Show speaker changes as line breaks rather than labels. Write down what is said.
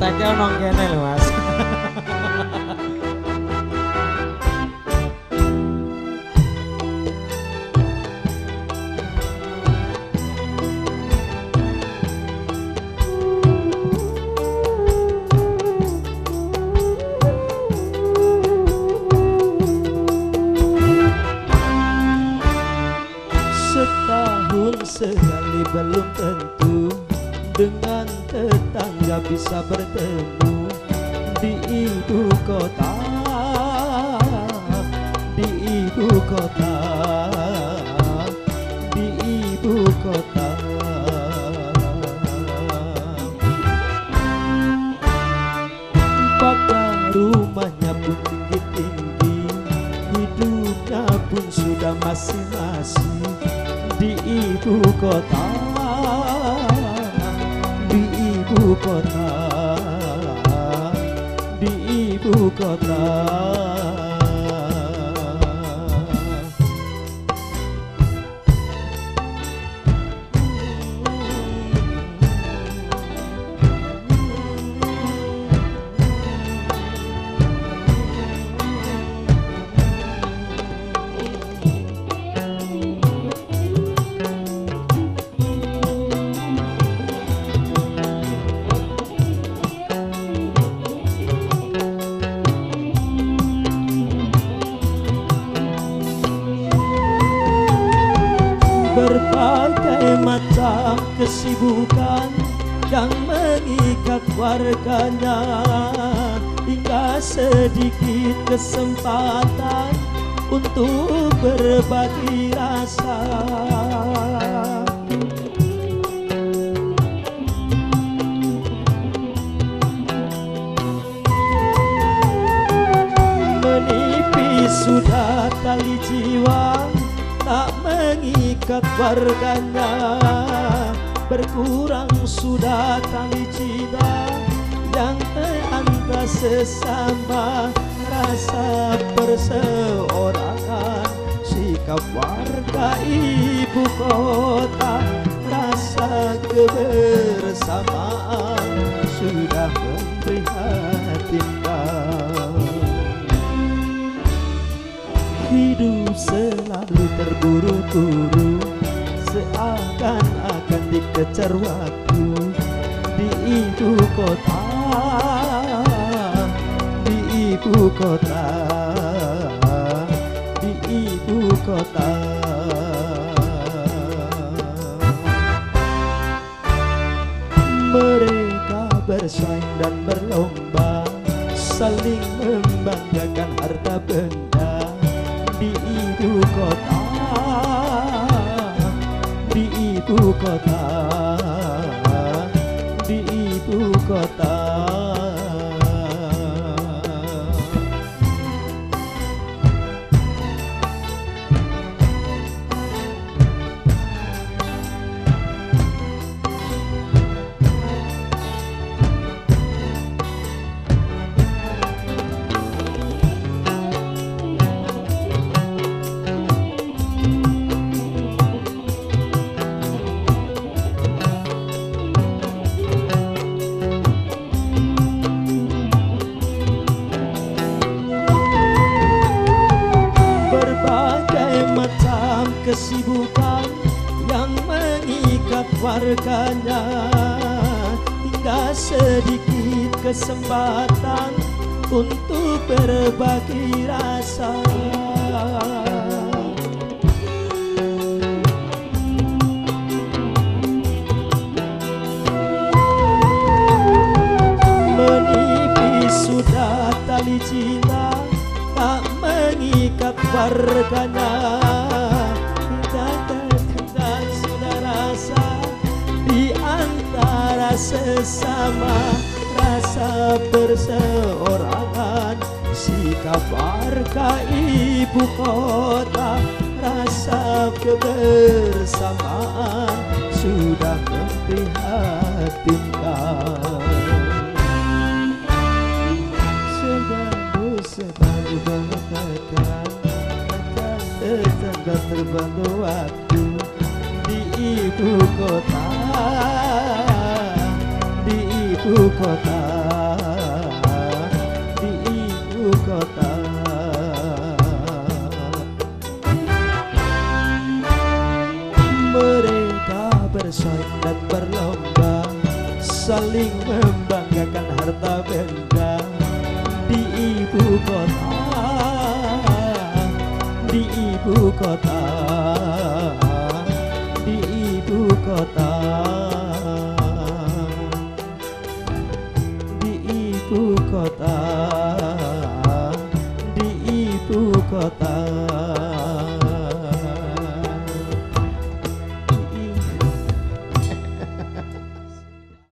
Ceknya nong kene lho mas.
Setahun sekali belum tentu Dengan tetangga bisa bertemu Di ibu kota. Di ibu kota. Di ibu kota. Pagar rumahnya pun tinggi-tinggi Hidupnya pun sudah masing-masing Di ibu kota kota Di ibu kota Berbagai macam kesibukan yang mengikat warganya. Hingga sedikit kesempatan untuk berbagi rasa. Menipis sudah tali jiwa mengikat warganya. Berkurang sudah tali cinta Yang terantara sesama Rasa perseorangan. Sikap warga ibu kota Rasa kebersamaan Sudah memprihatinkan Hidup selalu terburu-buru. Seakan-akan dikejar waktu Di ibu kota Di ibu kota Di ibu kota. Mereka bersaing dan berlomba Saling membanggakan harta benda Di ibu kota Di ibu kota kesibukan yang mengikat warganya. Hingga sedikit kesempatan untuk berbagi rasa. Menipis sudah tali cinta Tak mengikat warganya sesama Rasa perseorangan Sikap warga ibu kota Rasa kebersamaan Sudah memprihatinkan. Sebandu sebandu mengatakan Akan tetangga terbantu waktu Di ibu kota ibu kota di ibu kota. Mereka bersaing dan berlomba saling membanggakan harta benda. Di ibu kota di ibu kota di ibu kota. Kota di ibu kota